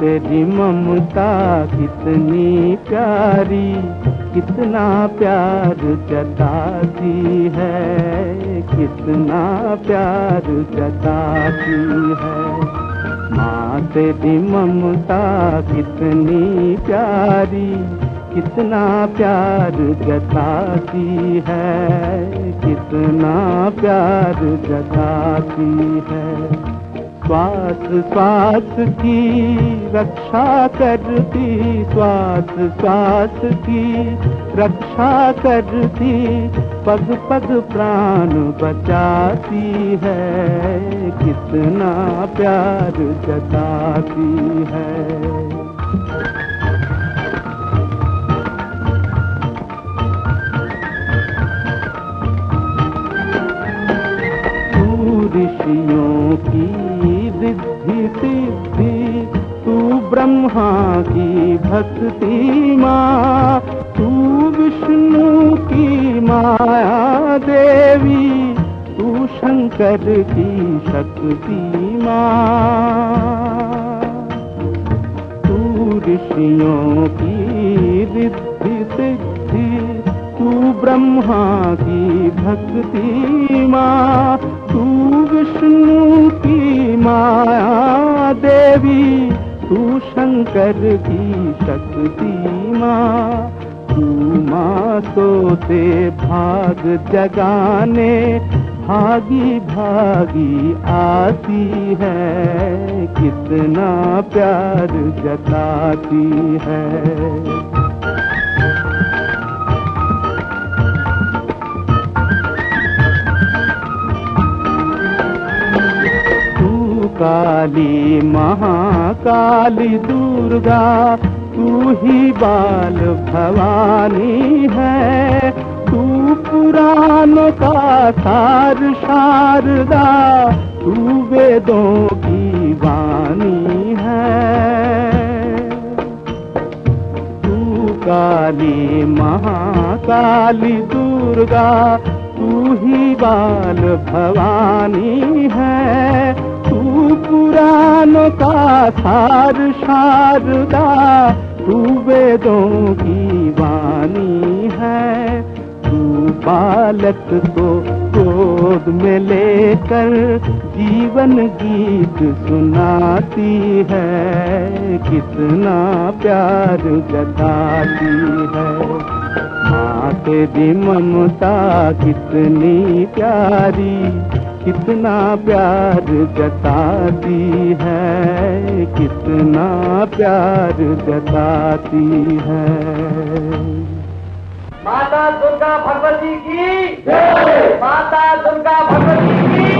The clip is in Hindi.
तेरी ममता कितनी प्यारी कितना प्यार जताती है कितना प्यार जताती है। माँ तेरी ममता कितनी प्यारी कितना प्यार जताती है कितना प्यार जताती है। श्वास श्वास की रक्षा करती श्वास श्वास की रक्षा करती, पग पग प्राण बचाती है, कितना प्यार जताती है। की रिद्धि सिद्धि, तू ब्रह्मा की भक्ति माँ, तू विष्णु की माया देवी, तू शंकर की शक्ति माँ। तू ऋषियों की रिद्धि सिद्धि, तू ब्रह्मा की भक्ति माँ, तू विष्णु की माया देवी, तू शंकर की शक्ति माँ। तू माँ सोते भाग जगाने, भागी भागी आती है, कितना प्यार जताती है। काली महाकाली दुर्गा, तू ही बाल भवानी है। तू पुराण का सार शारदा, तू वेदों की वाणी है। तू काली महाकाली दुर्गा, तू ही बाल भवानी है। सार शारदा, तू वेदों की वाणी है। तू बालक को गोद में लेकर जीवन गीत सुनाती है। कितना प्यार जताती है। माँ तेरी ममता, कितनी प्यारी, कितना प्यार जताती है। कितना प्यार जताती है। माता दुर्गा भगवती की माता दुर्गा भगवती की